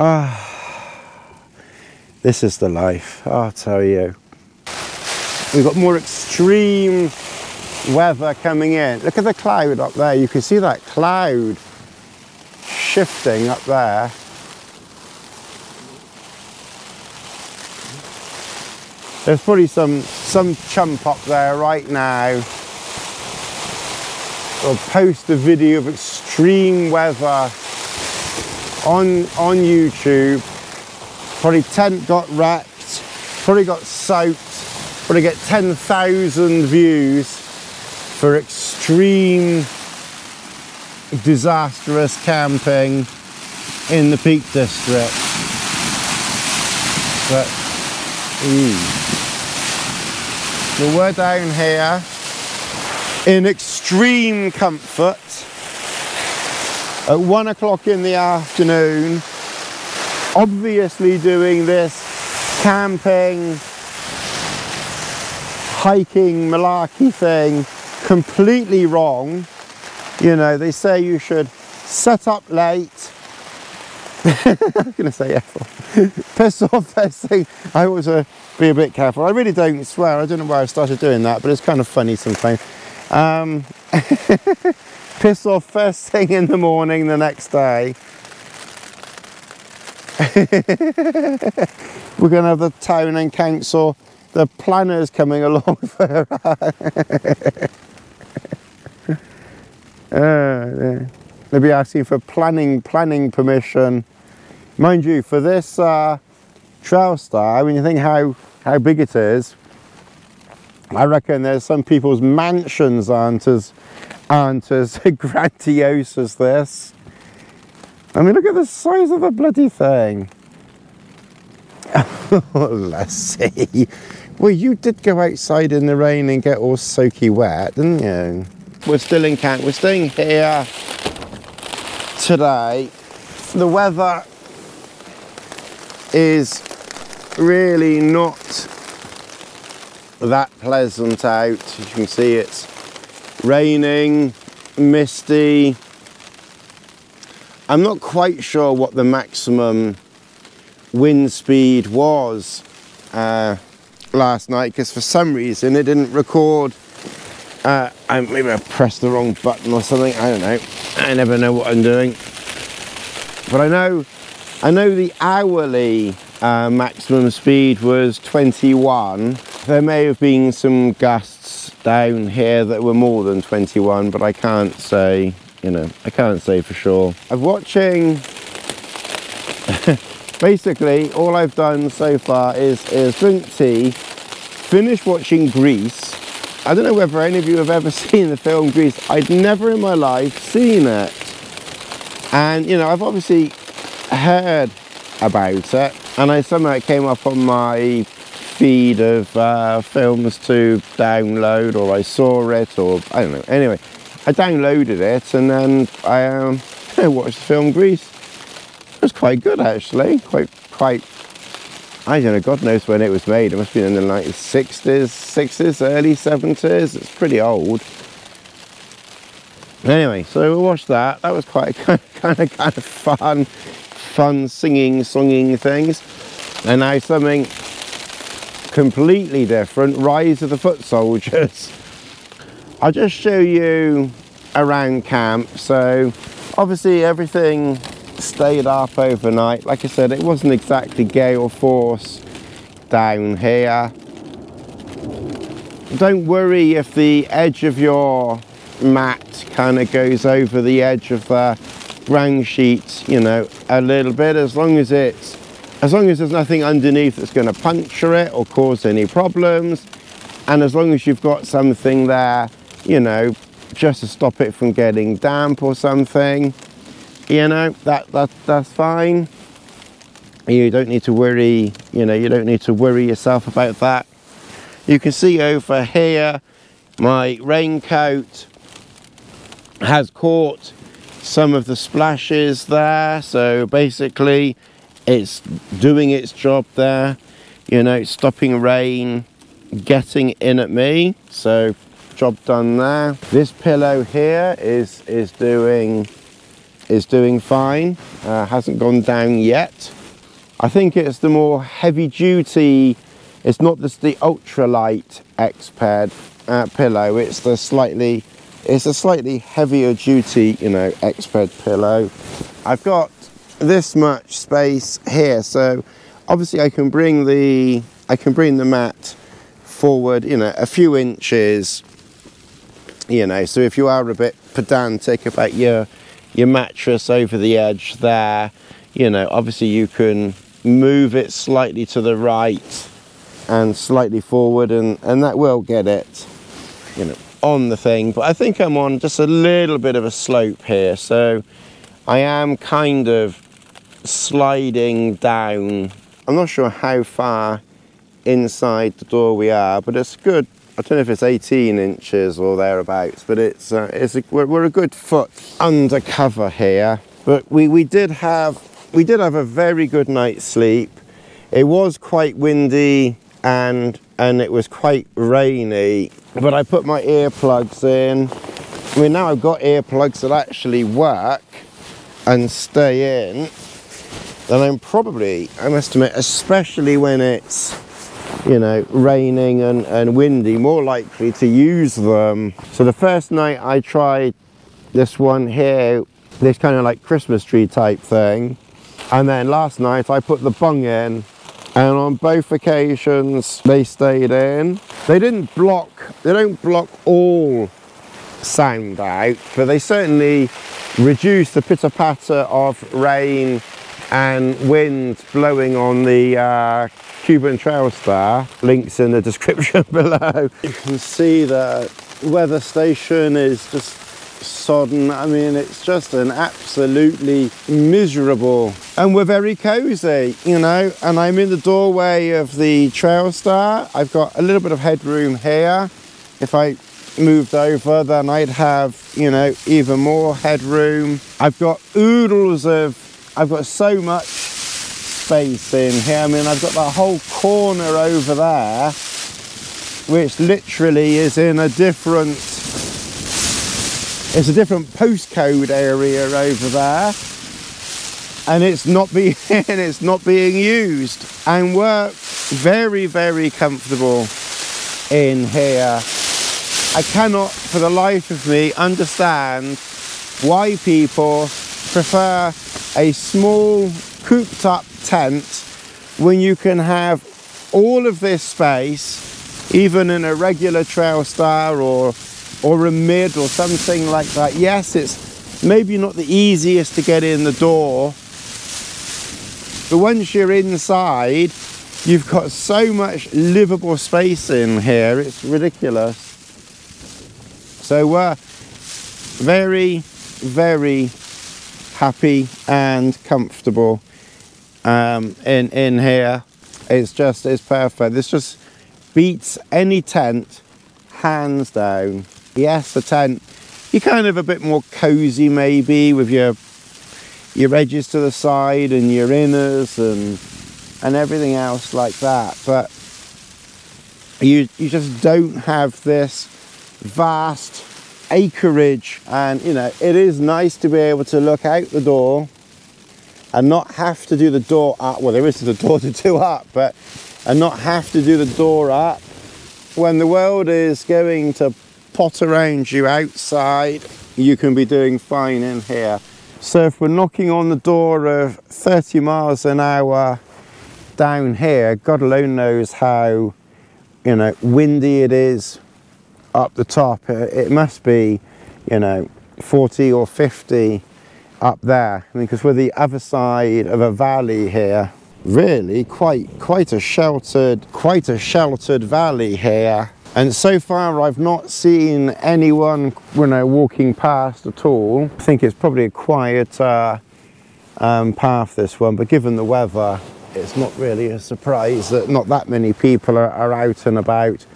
Ah, this is the life, I'll tell you. We've got more extreme weather coming in. Look at the cloud up there. You can see that cloud shifting up there. There's probably some, some chump up there right now. I'll post a video of extreme weather on, on YouTube. Probably tent got wrecked, probably got soaked, probably get 10,000 views for extreme disastrous camping in the Peak District. But, ooh. We're down here in extreme comfort at one o'clock in the afternoon, obviously doing this camping, hiking, malarkey thing completely wrong. You know, they say you should set up late. I'm going to say F Piss off first thing. I always uh, be a bit careful. I really don't swear. I don't know why I started doing that, but it's kind of funny sometimes. Um, piss off first thing in the morning the next day. We're going to have the town and council, the planners coming along for uh, They'll be asking for planning planning permission. Mind you, for this uh, Trailstar, when you think how, how big it is, I reckon there's some people's mansions aren't as aren't as grandiose as this. I mean, look at the size of the bloody thing. let's see. Well, you did go outside in the rain and get all soaky wet, didn't you? We're still in camp. We're staying here today. The weather is really not that pleasant out. As you can see, it's raining, misty. I'm not quite sure what the maximum wind speed was uh, last night because for some reason it didn't record. Uh, I, maybe I pressed the wrong button or something. I don't know. I never know what I'm doing. But I know, I know the hourly uh, maximum speed was 21. There may have been some gusts down here that were more than 21, but I can't say, you know, I can't say for sure. I'm watching, basically all I've done so far is, is drink tea, finish watching Grease. I don't know whether any of you have ever seen the film Grease. I'd never in my life seen it. And, you know, I've obviously heard about it and I somehow it came up on my feed of uh, films to download or I saw it or I don't know. Anyway, I downloaded it and then I, um, I watched the film Grease. It was quite good actually, quite, quite, I don't know, God knows when it was made. It must have been in the like 60s, 60s, early 70s. It's pretty old. Anyway, so we watched that. That was quite kind of, kind of, kind of fun, fun singing, songing things. And now something completely different, Rise of the Foot Soldiers. I'll just show you around camp. So obviously everything stayed up overnight. Like I said, it wasn't exactly gale force down here. Don't worry if the edge of your mat kind of goes over the edge of the ground sheet, you know, a little bit, as long as it's as long as there's nothing underneath that's going to puncture it or cause any problems and as long as you've got something there you know just to stop it from getting damp or something you know that, that that's fine. You don't need to worry you know you don't need to worry yourself about that. You can see over here my raincoat has caught some of the splashes there. So basically it's doing its job there you know stopping rain getting in at me so job done there this pillow here is is doing is doing fine, uh, hasn't gone down yet. I think it's the more heavy duty, it's not just the ultralight Exped uh, pillow, it's the slightly, it's a slightly heavier duty, you know, Exped pillow. I've got this much space here, so obviously I can bring the, I can bring the mat forward, you know, a few inches, you know, so if you are a bit pedantic about your your mattress over the edge there you know obviously you can move it slightly to the right and slightly forward and and that will get it you know on the thing. But I think I'm on just a little bit of a slope here. So I am kind of sliding down I'm not sure how far inside the door we are but it's good I don't know if it's 18 inches or thereabouts, but it's, uh, it's a, we're, we're, a good foot under cover here. But we, we did have we did have a very good night's sleep. It was quite windy and and it was quite rainy, but I put my earplugs in. I mean, now I've got earplugs that actually work and stay in. Then I'm probably, I must admit, especially when it's you know, raining and, and windy, more likely to use them. So the first night I tried this one here, this kind of like Christmas tree type thing. And then last night I put the bung in and on both occasions they stayed in. They didn't block, they don't block all sound out, but they certainly reduce the pitter patter of rain and wind blowing on the uh, Cuben Trailstar. Links in the description below. You can see the weather station is just sodden. I mean, it's just an absolutely miserable. And we're very cozy, you know, and I'm in the doorway of the Trail Star. I've got a little bit of headroom here. If I moved over, then I'd have, you know, even more headroom. I've got oodles of, I've got so much space in here. I mean, I've got that whole corner over there, which literally is in a different, it's a different postcode area over there. And it's not being, it's not being used. And we're very, very comfortable in here. I cannot, for the life of me, understand why people prefer a small cooped up tent when you can have all of this space, even in a regular Trailstar or, or a mid or something like that. Yes, it's maybe not the easiest to get in the door, but once you're inside, you've got so much livable space in here, it's ridiculous. So we're very, very happy and comfortable um, in, in here. It's just, it's perfect. This just beats any tent, hands down. Yes, the tent, you're kind of a bit more cozy maybe with your your edges to the side and your inners and and everything else like that. But you you just don't have this vast acreage and you know it is nice to be able to look out the door and not have to do the door up. Well, there is the door to do up, but and not have to do the door up when the world is going to pot around you outside. You can be doing fine in here. So if we're knocking on the door of 30 miles an hour down here, God alone knows how you know windy it is up the top. It must be, you know, 40 or 50 up there. I mean, because we're the other side of a valley here. Really quite quite a sheltered quite a sheltered valley here. And so far I've not seen anyone you know walking past at all. I think it's probably a quiet uh, um, path this one but given the weather it's not really a surprise that not that many people are, are out and about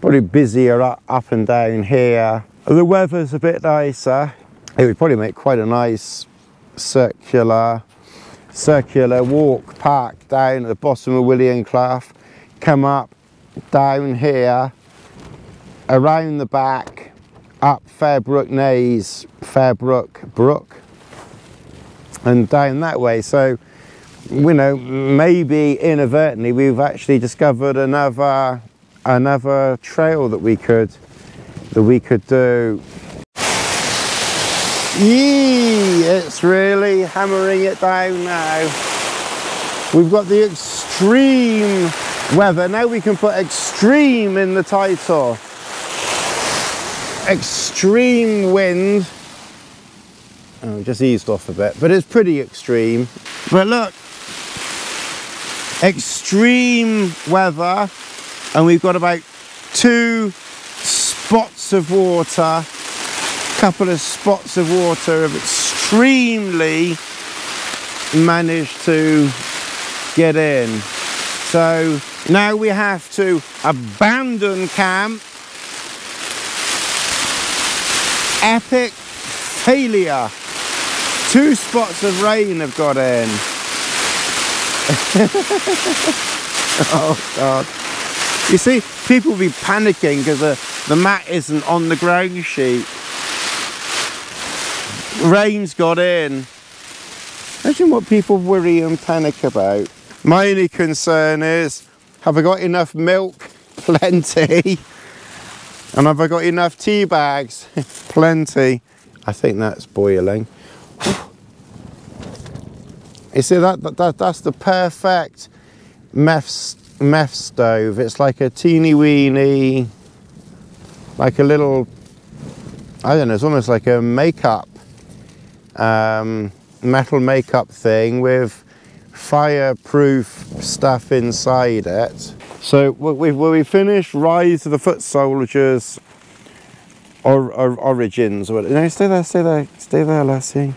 probably busier up, and down here. The weather's a bit nicer. It would probably make quite a nice circular circular walk park down at the bottom of William Clough. Come up down here around the back up Fairbrook Naze Fairbrook Brook and down that way. So, you know, maybe inadvertently we've actually discovered another another trail that we could that we could do. Yee, it's really hammering it down now. We've got the extreme weather. Now we can put extreme in the title. Extreme wind. Oh, just eased off a bit, but it's pretty extreme. But look, extreme weather, and we've got about two spots of water, a couple of spots of water have extremely managed to get in. So now we have to abandon camp. Epic failure. Two spots of rain have got in. oh God. You see, people will be panicking because the, the mat isn't on the ground sheet. Rain's got in. Imagine what people worry and panic about. My only concern is, have I got enough milk? Plenty. And have I got enough tea bags? Plenty. I think that's boiling. You see, that, that that's the perfect meth, meth stove. It's like a teeny weeny, like a little, I don't know, it's almost like a makeup, um, metal makeup thing with fireproof stuff inside it. So we, we finished Rise of the Foot Soldiers or, or Origins. No, stay there, stay there, stay there, Lassie.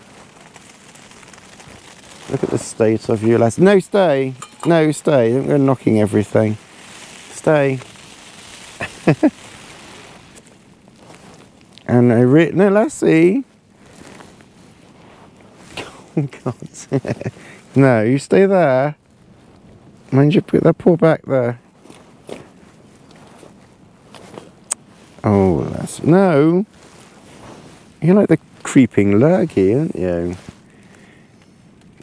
Look at the state of you, Lassie. No, stay. No, stay. Don't go knocking everything. Stay. and I re no, Lassie. Oh, God. no, you stay there. Mind you put that paw back there. Oh, that's no. You're like the creeping lurgy, aren't you?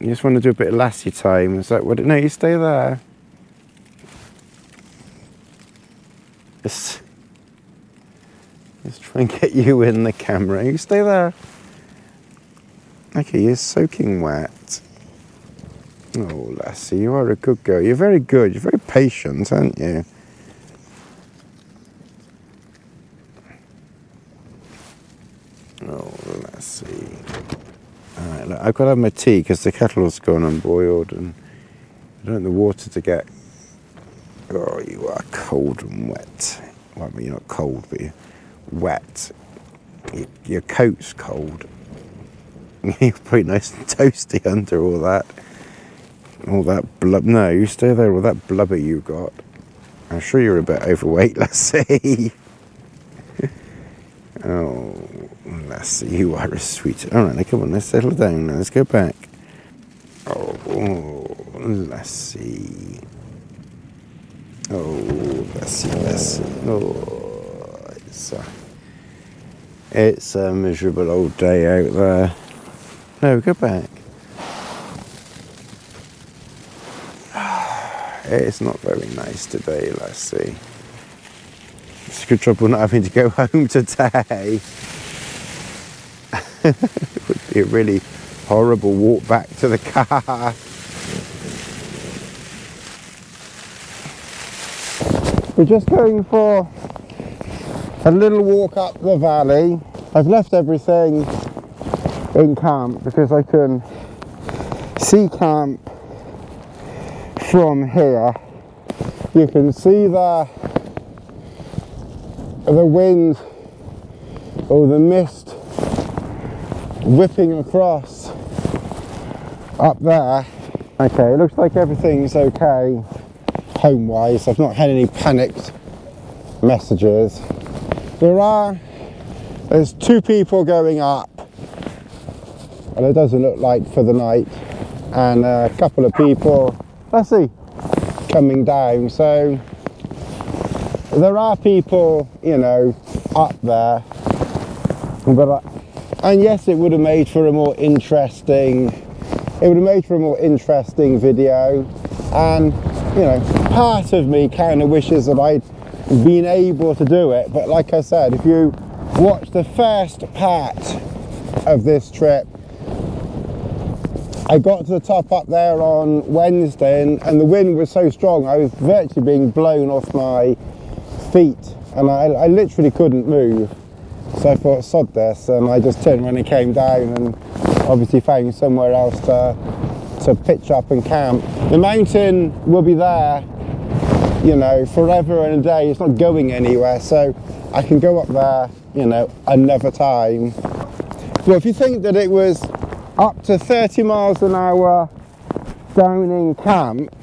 You just want to do a bit of lassie time. Is that what? No, you stay there. Let's, let's try and get you in the camera. You stay there. Okay, you're soaking wet. Oh, lassie, you are a good girl. You're very good. You're very patient, aren't you? Oh, let's see. Alright, look, I've got to have my tea because the kettle's gone unboiled and I don't want the water to get. Oh, you are cold and wet. Well, I mean, you're not cold, but you're wet. Your, your coat's cold. you're pretty nice and toasty under all that. All that blub. No, you stay there with that blubber you've got. I'm sure you're a bit overweight, let's see. oh. Let's you are a sweet. All right, now come on, let's settle down. Now. Let's go back. Oh, oh, let's see. Oh, let's see, let's see. Oh, it's a, it's a miserable old day out there. No, go back. It's not very nice today, let's see. It's a good trouble not having to go home today. It would be a really horrible walk back to the car. We're just going for a little walk up the valley. I've left everything in camp because I can see camp from here. You can see the the wind or the mist whipping across up there. Okay, it looks like everything's okay home-wise. I've not had any panicked messages. There are, there's two people going up, and it doesn't look like for the night, and a couple of people, let's see, coming down. So there are people, you know, up there, but and yes, it would have made for a more interesting it would have made for a more interesting video. And you know part of me kind of wishes that I'd been able to do it. But like I said if you watch the first part of this trip I got to the top up there on Wednesday and, and the wind was so strong I was virtually being blown off my feet. And I, I literally couldn't move so I thought sod this and I just turned when it came down and obviously found somewhere else to, to pitch up and camp. The mountain will be there, you know, forever and a day. It's not going anywhere. So I can go up there, you know, another time. Well, if you think that it was up to 30 miles an hour down in camp,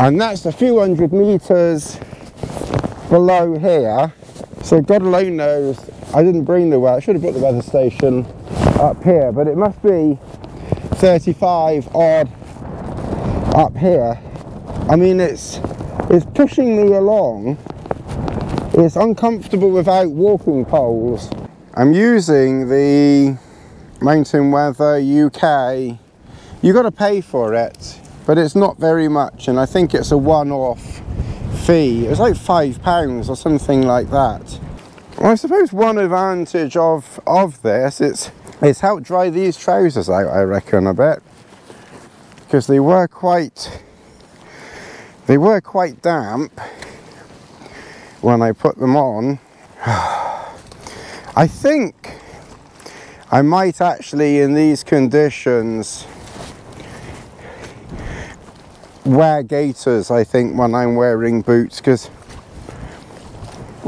and that's a few hundred meters below here. So God alone knows I didn't bring the weather. I should have put the weather station up here, but it must be 35 odd up here. I mean, it's it's pushing me along. It's uncomfortable without walking poles. I'm using the Mountain Weather UK. You got to pay for it, but it's not very much, and I think it's a one-off fee. It's like five pounds or something like that. Well, I suppose one advantage of of this it's it's helped dry these trousers out, I reckon, a bit. Because they were quite, they were quite damp when I put them on. I think I might actually, in these conditions, wear gaiters, I think, when I'm wearing boots, because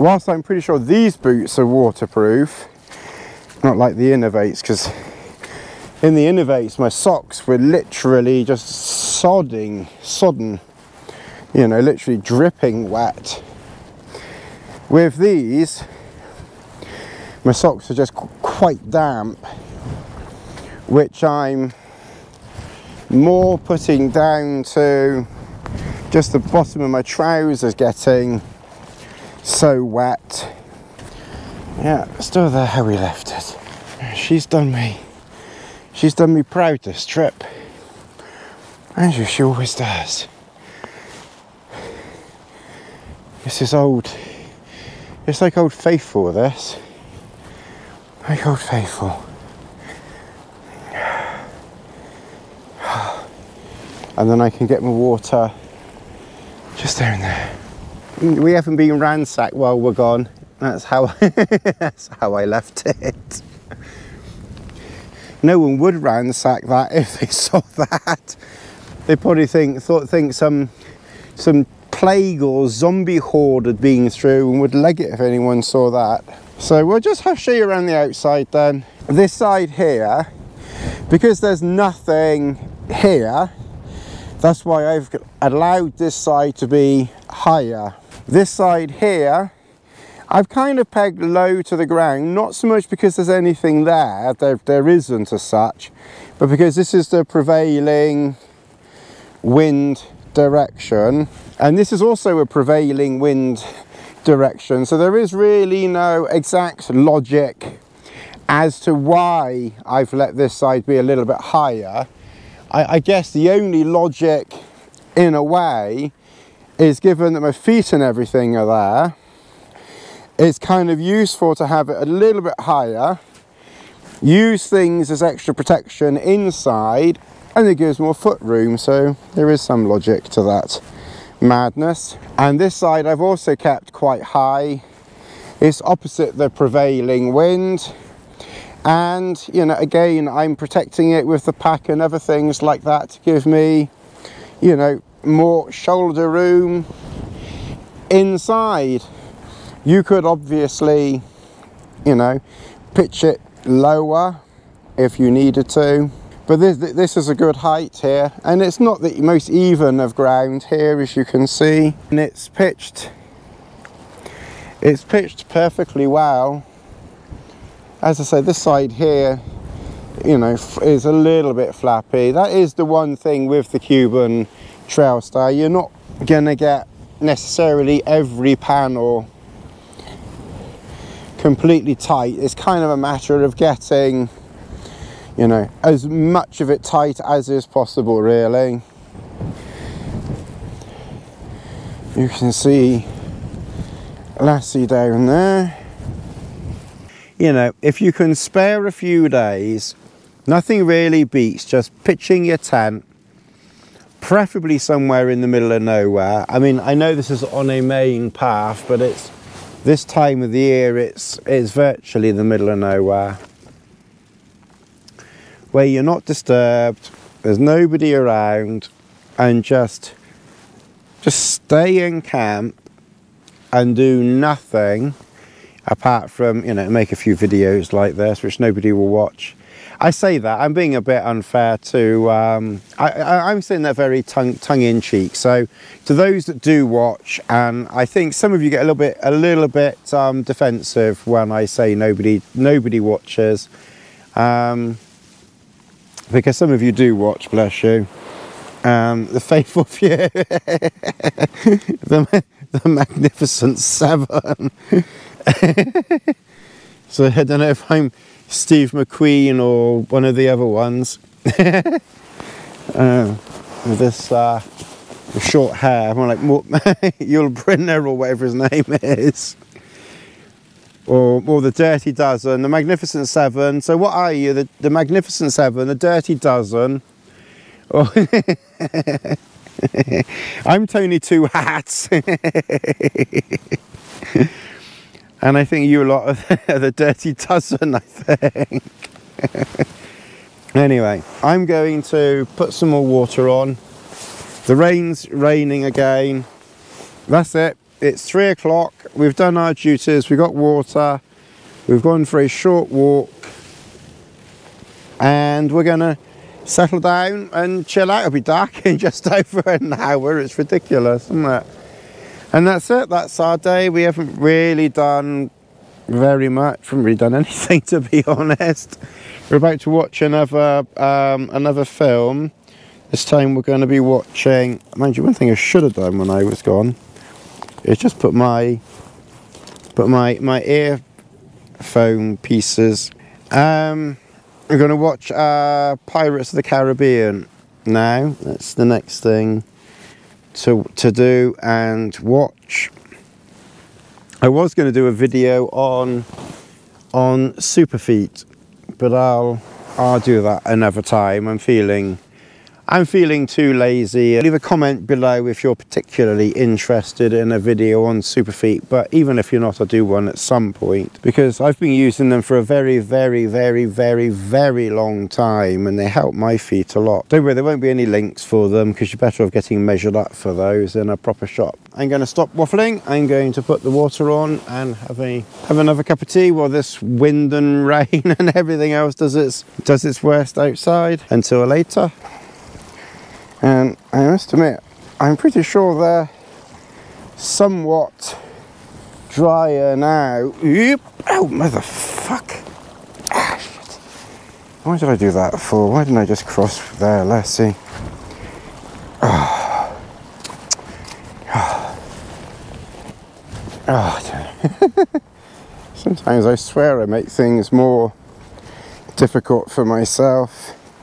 whilst I'm pretty sure these boots are waterproof, not like the Inov-8s because in the Inov-8s my socks were literally just sodding, sodden, you know, literally dripping wet. With these, my socks are just quite damp, which I'm more putting down to just the bottom of my trousers getting so wet yeah, still there how we left it. She's done me. She's done me proud this trip. As she always does. This is old. It's like old faithful this. Like old faithful. And then I can get my water just down there. We haven't been ransacked while we're gone. That's how that's how I left it. No one would ransack that if they saw that. They probably think thought think some some plague or zombie horde had been through and would leg it if anyone saw that. So we'll just have show you around the outside then. This side here, because there's nothing here, that's why I've allowed this side to be higher. This side here I've kind of pegged low to the ground, not so much because there's anything there, there, there isn't as such, but because this is the prevailing wind direction. And this is also a prevailing wind direction. So there is really no exact logic as to why I've let this side be a little bit higher. I, I guess the only logic in a way is given that my feet and everything are there it's kind of useful to have it a little bit higher, use things as extra protection inside, and it gives more foot room, so there is some logic to that madness. And this side I've also kept quite high. It's opposite the prevailing wind. And, you know, again, I'm protecting it with the pack and other things like that to give me, you know, more shoulder room inside. You could obviously, you know, pitch it lower if you needed to. But this, this is a good height here. And it's not the most even of ground here, as you can see. And it's pitched, it's pitched perfectly well. As I say, this side here, you know, is a little bit flappy. That is the one thing with the Cuben Trailstar. You're not gonna get necessarily every panel completely tight. It's kind of a matter of getting, you know, as much of it tight as is possible, really. You can see Lassie down there. You know, if you can spare a few days, nothing really beats just pitching your tent, preferably somewhere in the middle of nowhere. I mean, I know this is on a main path, but it's this time of the year, it's, it's virtually the middle of nowhere where you're not disturbed, there's nobody around, and just just stay in camp and do nothing apart from you know make a few videos like this which nobody will watch I say that I'm being a bit unfair to um, I, am saying that very tongue, tongue in cheek so to those that do watch and I think some of you get a little bit a little bit um, defensive when I say nobody nobody watches um, because some of you do watch, bless you. Um, the faithful few, the, the magnificent seven. so I don't know if I'm Steve McQueen or one of the other ones. uh, with this uh, short hair, I'm like Yul Brynner or whatever his name is or, or the Dirty Dozen, the Magnificent Seven. So what are you? The, the Magnificent Seven, the Dirty Dozen. I'm Tony Two Hats. And I think you a lot of the Dirty Dozen, I think. anyway, I'm going to put some more water on. The rain's raining again. That's it. It's three o'clock. We've done our duties. We've got water. We've gone for a short walk. And we're gonna settle down and chill out. It'll be dark in just over an hour. It's ridiculous isn't it and that's it. That's our day. We haven't really done very much. Haven't really done anything to be honest. We're about to watch another um, another film. This time we're going to be watching mind you one thing I should have done when I was gone is just put my put my my earphone pieces. Um, we're going to watch uh, Pirates of the Caribbean now. That's the next thing to to do and watch. I was going to do a video on on Superfeet, but I'll I'll do that another time. I'm feeling I'm feeling too lazy. Leave a comment below if you're particularly interested in a video on Superfeet, but even if you're not, I'll do one at some point because I've been using them for a very, very, very, very, very long time and they help my feet a lot. Don't worry, there won't be any links for them because you're better off getting measured up for those in a proper shop. I'm going to stop waffling. I'm going to put the water on and have a have another cup of tea while this wind and rain and everything else does its does its worst outside. Until later and I must admit I'm pretty sure they're somewhat drier now. Oop. Oh motherfuck! Ah, shit. Why did I do that for? Why didn't I just cross there? Let's see. Oh. Oh. Sometimes I swear I make things more difficult for myself.